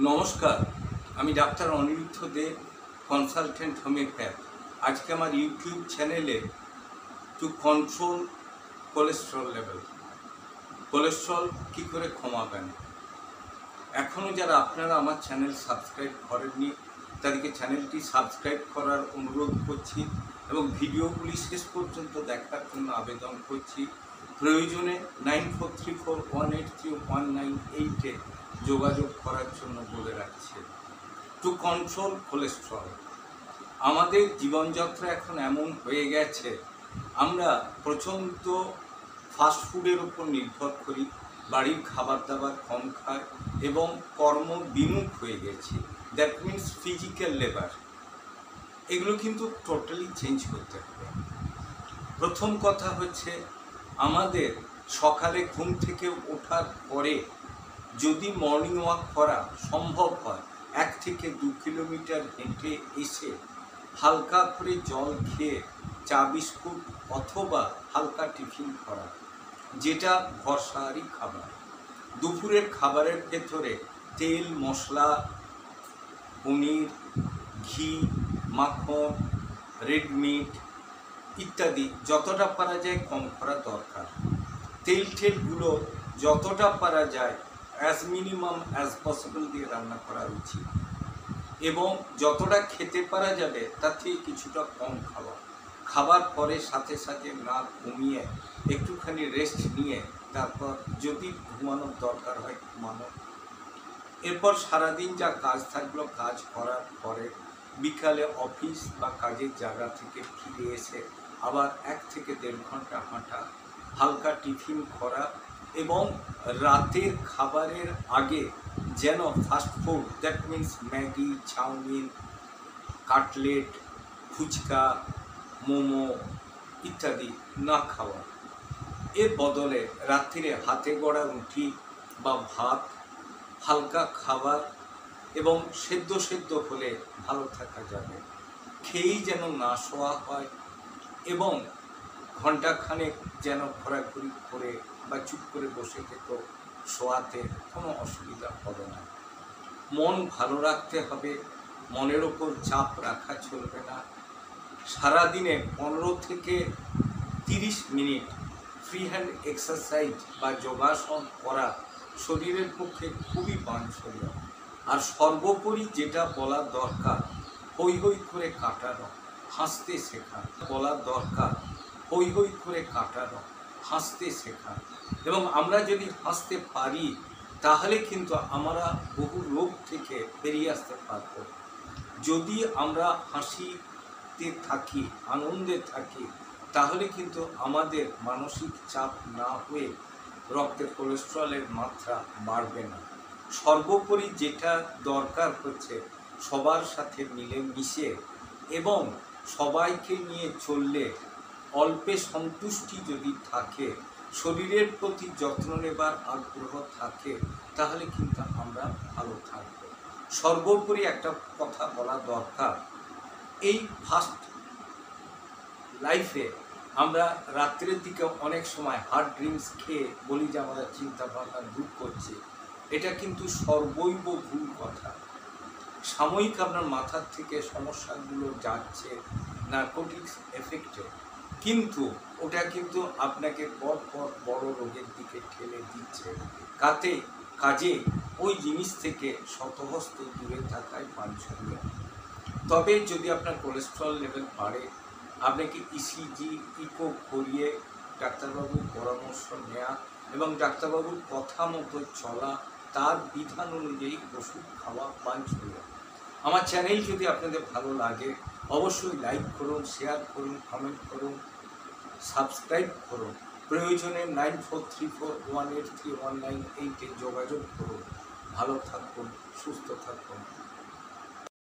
নমস্কার, আমি doctor Aniruddha Dey, consultant homoeopath. আজকে আমার ইউটিউব চ্যানেলে to control cholesterol level cholesterol কী করে কমাবেন? এখনও যারা আপনারা আমার চ্যানেল সাবস্ক্রাইব করেননি, তাদেরকে চ্যানেলটি সাবস্ক্রাইব করার অনুরোধ করছি এবং ভিডিওগুলি শেষ পর্যন্ত দেখার জন্য আবেদন করছি। প্রয়োজনে nine four three four one eight three one nine এইটে যোগাযোগ করার জন্য বলে রাখছে। টু কন্ট্রোল কোলেস্ট্রল আমাদের জীবনযাত্রা এখন এমন হয়ে গেছে, আমরা প্রচণ্ড ফাস্টফুডের উপর নির্ভর করি, বাড়ির খাবার দাবার কম খায় এবং কর্ম বিমুখ হয়ে গেছি। দ্যাট মিন্স ফিজিক্যাল লেবার এগুলো কিন্তু টোটালি চেঞ্জ করতে হবে। প্রথম কথা হচ্ছে, আমাদের সকালে ঘুম থেকে ওঠার পরে যদি মর্নিং ওয়াক করা সম্ভব হয়, এক থেকে দু কিলোমিটার হেঁটে এসে হালকা করে জল খেয়ে চা বিস্কুট অথবা হালকা টিফিন করা, যেটা ভরসাহারি খাবার। দুপুরের খাবারের ভেতরে তেল, মশলা, পনির, ঘি, মাখন রেড মিট ইত্যাদি যতটা পারা যায় কম করা দরকার। তেল ঠেলগুলো যতটা পারা যায় অ্যাজ মিনিমাম অ্যাজ পসিবল দিয়ে রান্না করা উচিত। এবং যতটা খেতে পারা যাবে, তার থেকে কিছুটা কম খাওয়া। খাবার পরে সাথে সাথে না কমিয়ে একটুখানি রেস্ট নিয়ে, তারপর যদি ঘুমানোর দরকার হয়, ঘুমানো। এরপর সারাদিন যা কাজ থাকল, কাজ করার পরে বিকালে অফিস বা কাজের জায়গা থেকে ফিরে এসে আবার এক থেকে দেড় ঘণ্টা হাঁটা, হালকা টিফিন করা এবং রাতের খাবারের আগে যেন fast food that means Maggi, chow mein, cutlet, phuchka, momo ইত্যাদি না খাওয়া। এর বদলে রাত্রিরে হাতে গড়া রুটি বা ভাত, হালকা খাবার এবং সেদ্ধ সেদ্ধ হলে ভালো থাকা যাবে। খেয়েই যেন না শোয়া হয় এবং ঘন্টাখানেক যেন ঘোরাঘুরি করে বা চুপ করে বসে থেকেও শোয়াতে কোনো অসুবিধা হবে না। মন ভালো রাখতে হবে, মনের ওপর চাপ রাখা চলবে না। সারাদিনে পনেরো থেকে তিরিশ মিনিট ফ্রি হ্যান্ড এক্সারসাইজ বা যোগাসন করা শরীরের পক্ষে খুবই বাঞ্ছনীয়। আর সর্বোপরি যেটা বলা দরকার হই হই করে কাটানো, হাসতে শেখা বলা দরকার। হই হই করে কাটানো, হাসতে শেখা এবং আমরা যদি হাসতে পারি, তাহলে কিন্তু আমরা বহু রোগ থেকে বেরিয়ে আসতে পারব। যদি আমরা হাসিতে থাকি, আনন্দে থাকি, তাহলে কিন্তু আমাদের মানসিক চাপ না হয়ে রক্তে কোলেস্ট্রলের মাত্রা বাড়বে না। সর্বোপরি যেটা দরকার হচ্ছে, সবার সাথে মিলে মিশে এবং সবাইকে নিয়ে চললে অল্পে সন্তুষ্টি যদি থাকে, শরীরের প্রতি যত্ন নেবার আগ্রহ থাকে, তাহলে কিন্তু আমরা ভালো থাকব। সর্বোপরি একটা কথা বলা দরকার। এই ফার্স্ট লাইফে আমরা রাত্রের দিকে অনেক সময় হার্ড ড্রিঙ্কস খেয়ে বলি যে আমাদের চিন্তা ভাবনা দূর করছি। এটা কিন্তু সর্বৈব ভুল কথা। সাময়িক আপনার মাথার থেকে সমস্যাগুলো যাচ্ছে নার্কোটিক্স এফেক্টে কিন্তু ওটা কিন্তু আপনাকে পর পর বড় রোগের দিকে ঠেলে দিচ্ছে। কাতে, কাজে ওই জিনিস থেকে শতহস্ত দূরে থাকায় বাঞ্ছনীয় তবে যদি আপনার কোলেস্ট্রল লেভেল বাড়ে, আপনাকে ইসিজি ইকো করিয়ে ডাক্তারবাবুর পরামর্শ নেওয়া এবং ডাক্তারবাবুর কথা মতো চলা, তার বিধান অনুযায়ী ওষুধ খাওয়া বাঞ্ছনীয় আমার চ্যানেল যদি আপনাদের ভালো লাগে, অবশ্যই লাইক করুন শেয়ার করুন কমেন্ট করুন। সাবস্ক্রাইব করুন প্রয়োজনে nine four three four one eight three one nine এইটে যোগাযোগ করুন ভালো থাকুন, সুস্থ থাকুন।